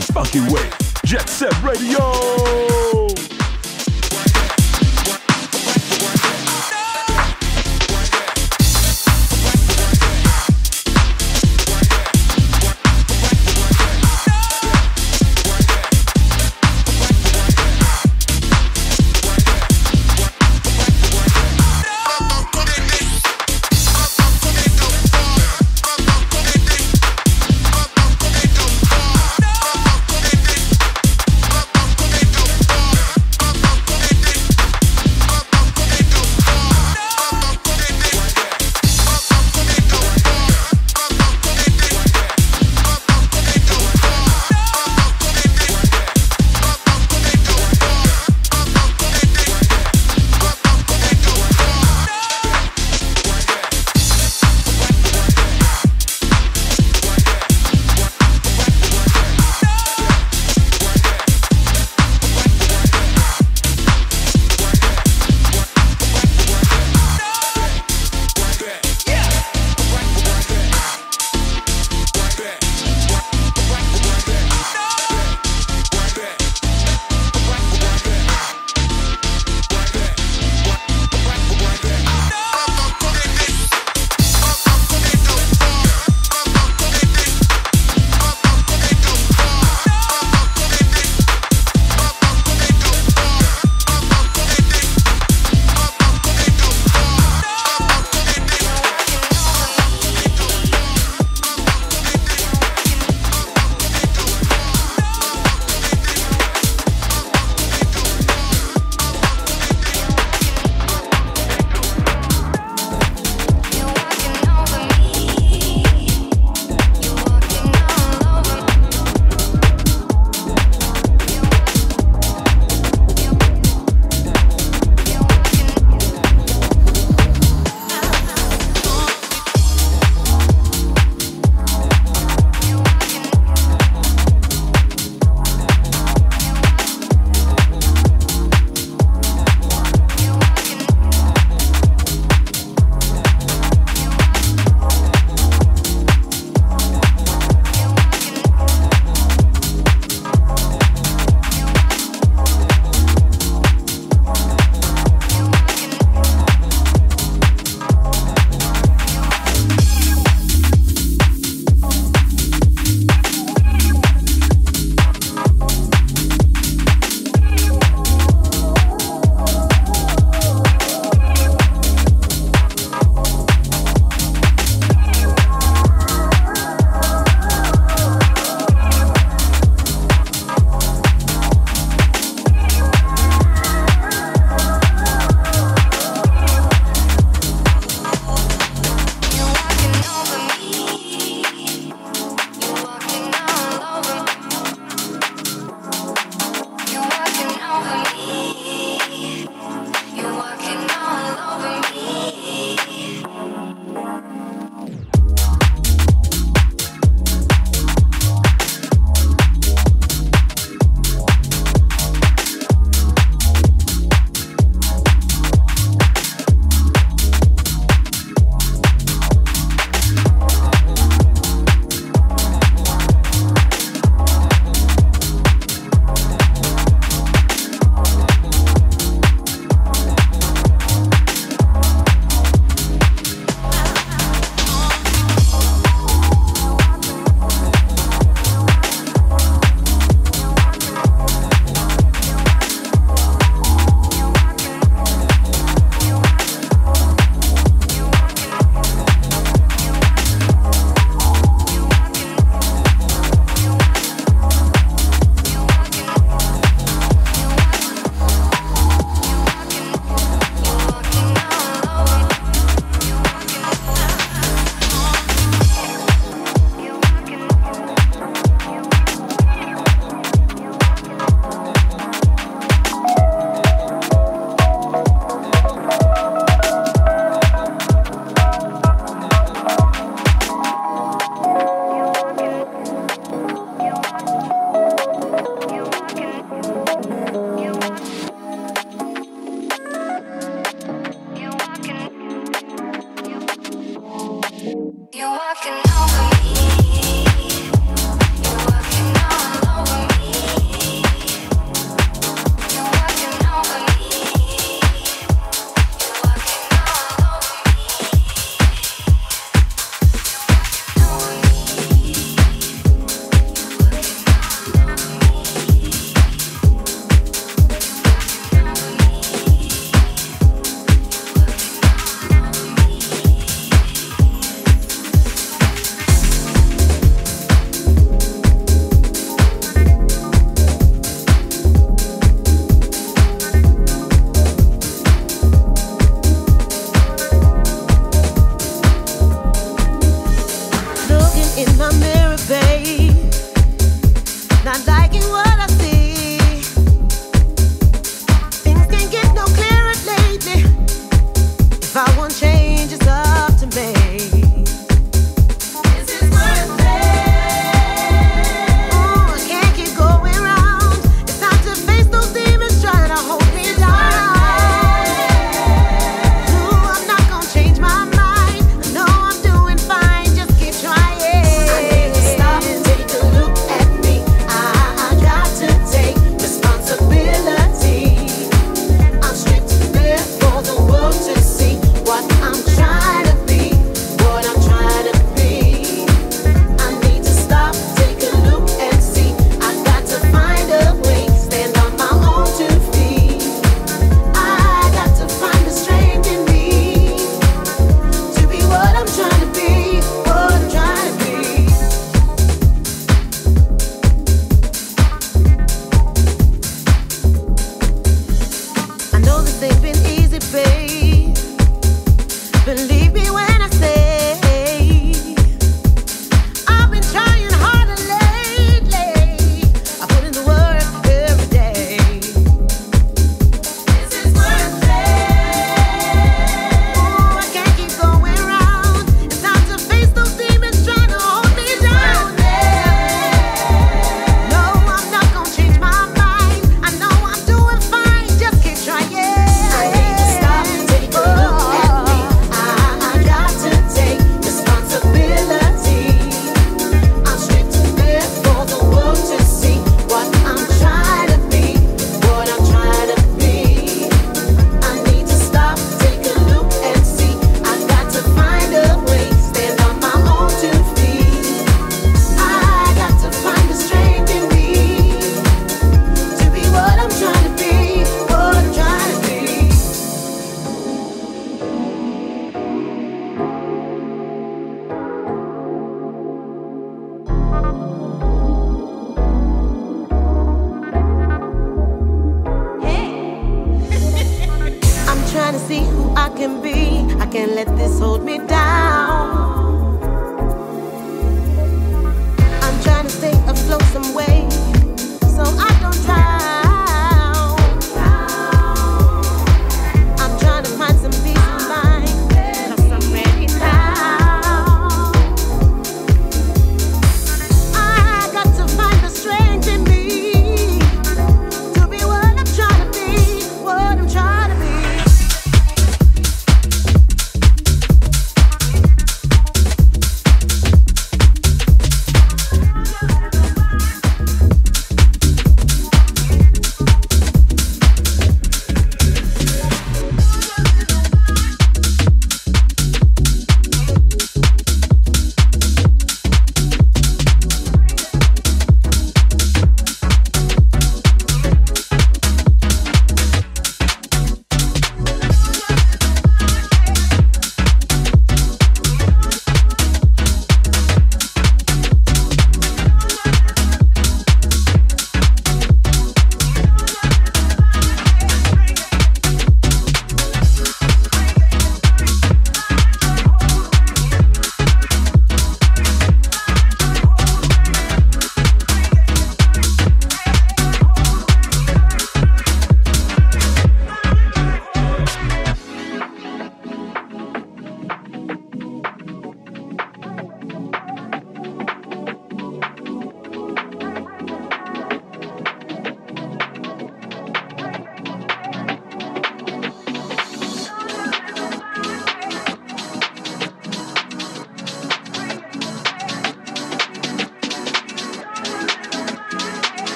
funky way.